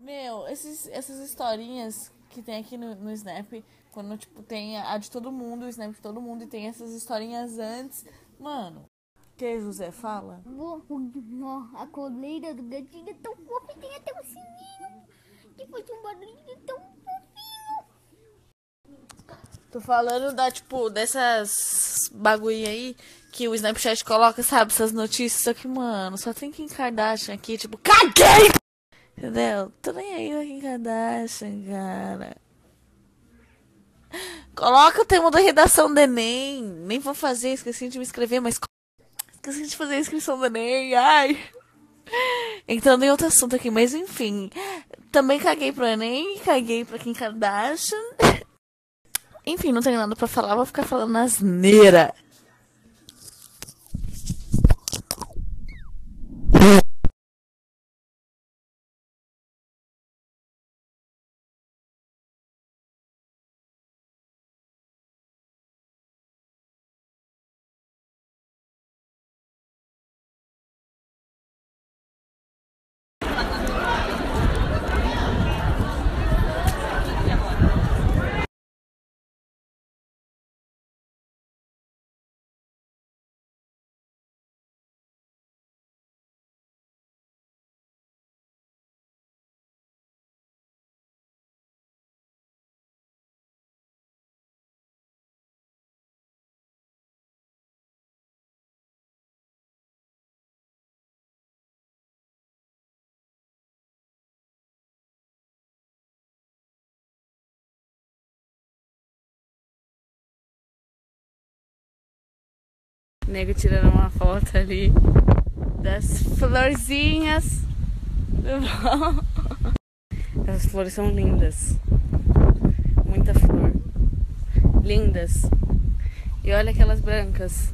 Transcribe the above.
Meu, esses, essas historinhas que tem aqui no, no Snap, quando, tipo, tem a de todo mundo, o Snap de todo mundo, e tem essas historinhas antes. Mano, que José fala? A coleira do gatinho é tão fofa e tem até um sininho que faz um barulho tão fofinho. Tô falando da, tipo, dessas bagulho aí que o Snapchat coloca, sabe, essas notícias, só que, mano, só tem Kim Kardashian aqui, tipo, caguei! Entendeu? Tô nem aí na Kim Kardashian, cara. Coloca o tema da redação do Enem. Nem vou fazer, esqueci de me inscrever, mas. Esqueci de fazer a inscrição do Enem, ai. Entrando em outro assunto aqui, mas enfim. Também caguei pro Enem, caguei pra Kim Kardashian. Enfim, não tenho nada pra falar, vou ficar falando asneira. Nego tirando uma foto ali das florzinhas As flores são lindas. Muita flor. Lindas. E olha aquelas brancas.